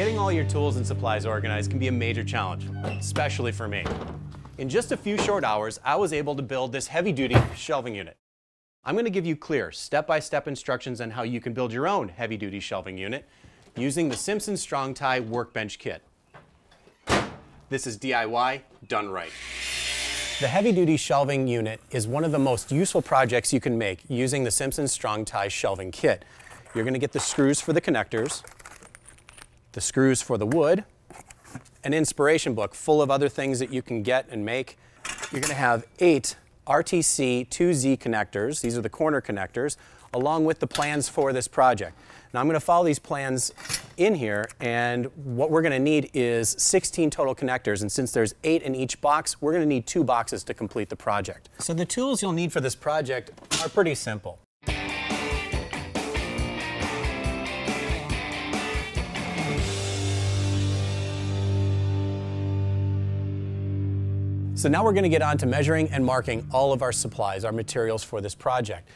all your tools and supplies organized can be a major challenge, especially for me. In just a few short hours, I was able to build this heavy-duty shelving unit. I'm going to give you clear, step-by-step instructions on how you can build your own heavy-duty shelving unit using the Simpson Strong-Tie Workbench Kit. This is DIY done right. The heavy-duty shelving unit is one of the most useful projects you can make using the Simpson Strong-Tie Shelving Kit. You're going to get the screws for the connectors, the screws for the wood, an inspiration book full of other things that you can get and make. You're going to have eight RTC 2Z connectors. These are the corner connectors, along with the plans for this project. Now I'm going to follow these plans in here, and what we're going to need is 16 total connectors, and since there's eight in each box, we're going to need two boxes to complete the project. So the tools you'll need for this project are pretty simple. So now we're going to get on to measuring and marking all of our supplies, our materials for this project.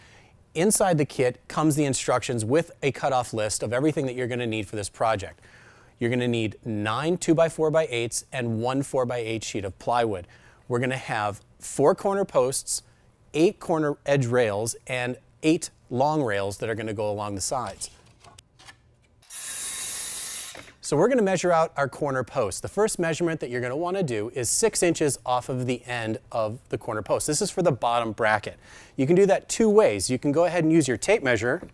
Inside the kit comes the instructions with a cutoff list of everything that you're going to need for this project. You're going to need nine 2x4x8s and one 4x8 sheet of plywood. We're going to have four corner posts, eight corner edge rails, and eight long rails that are going to go along the sides. So we're going to measure out our corner post. The first measurement that you're going to want to do is six inches off of the end of the corner post. This is for the bottom bracket. You can do that two ways. You can go ahead and use your tape measure,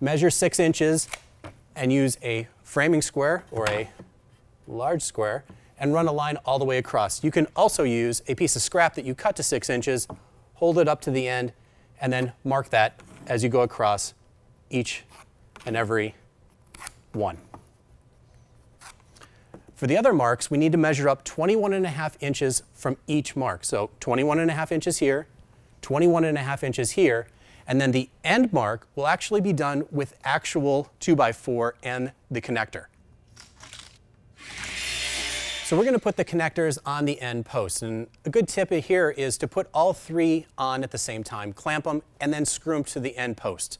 measure six inches, and use a framing square or a large square and run a line all the way across. You can also use a piece of scrap that you cut to six inches, hold it up to the end, and then mark that as you go across each and every one. For the other marks, we need to measure up 21 and a half inches from each mark. So 21 and a half inches here, 21 and a half inches here, and then the end mark will actually be done with actual 2x4 and the connector. So we're going to put the connectors on the end post. And a good tip here is to put all three on at the same time, clamp them, and then screw them to the end post.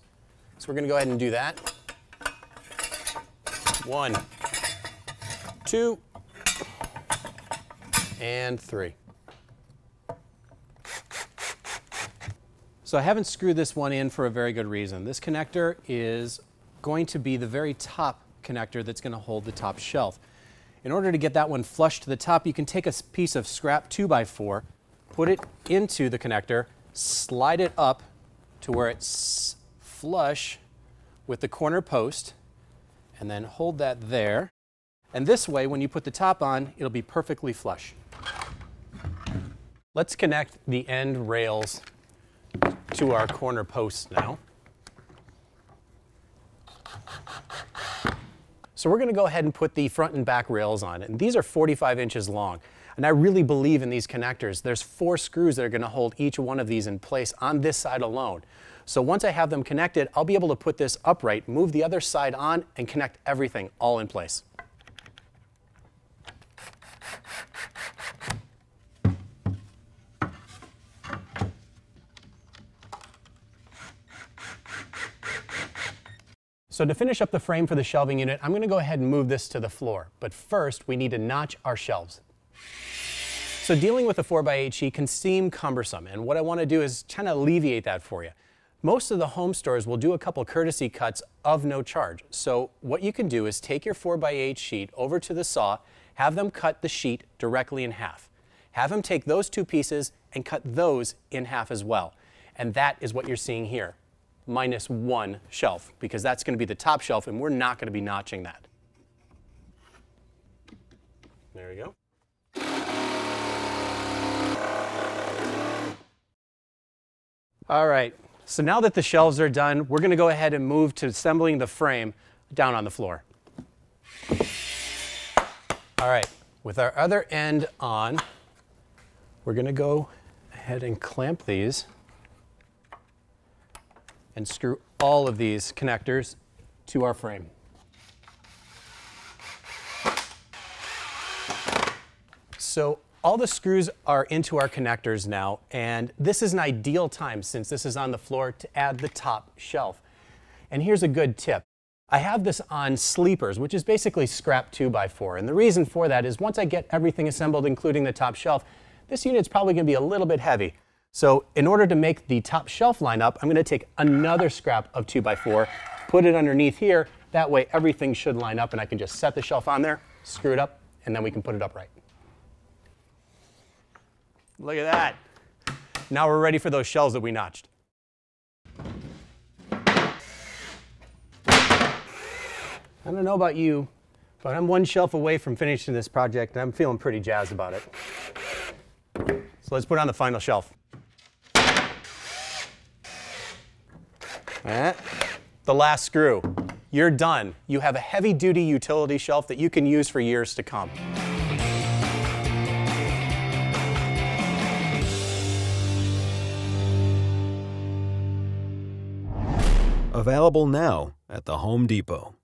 So we're going to go ahead and do that. One, two, and three. So I haven't screwed this one in for a very good reason. This connector is going to be the very top connector that's going to hold the top shelf. In order to get that one flush to the top, you can take a piece of scrap 2x4, put it into the connector, slide it up to where it's flush with the corner post, and then hold that there. And this way, when you put the top on, it'll be perfectly flush. Let's connect the end rails to our corner posts now. So we're going to go ahead and put the front and back rails on. And these are 45 inches long. And I really believe in these connectors. There's four screws that are going to hold each one of these in place on this side alone. So once I have them connected, I'll be able to put this upright, move the other side on, and connect everything all in place. So to finish up the frame for the shelving unit, I'm going to go ahead and move this to the floor. But first, we need to notch our shelves. So dealing with a 4x8 sheet can seem cumbersome, and what I want to do is kind of alleviate that for you. Most of the home stores will do a couple courtesy cuts of no charge. So what you can do is take your 4x8 sheet over to the saw, have them cut the sheet directly in half. Have them take those two pieces and cut those in half as well. And that is what you're seeing here minus one shelf because that's going to be the top shelf and we're not going to be notching that. There we go. All right, so now that the shelves are done, we're going to go ahead and move to assembling the frame down on the floor. All right, with our other end on, we're going to go ahead and clamp these and screw all of these connectors to our frame. So all the screws are into our connectors now, and this is an ideal time since this is on the floor to add the top shelf. And here's a good tip. I have this on sleepers, which is basically scrap 2x4. And the reason for that is once I get everything assembled, including the top shelf, this unit's probably going to be a little bit heavy. So in order to make the top shelf line up, I'm going to take another scrap of 2x4, put it underneath here. That way everything should line up and I can just set the shelf on there, screw it up, and then we can put it upright. Look at that. Now we're ready for those shelves that we notched. I don't know about you, but I'm one shelf away from finishing this project and I'm feeling pretty jazzed about it. So let's put on the final shelf. Right. The last screw. You're done. You have a heavy duty utility shelf that you can use for years to come. Available now at the Home Depot.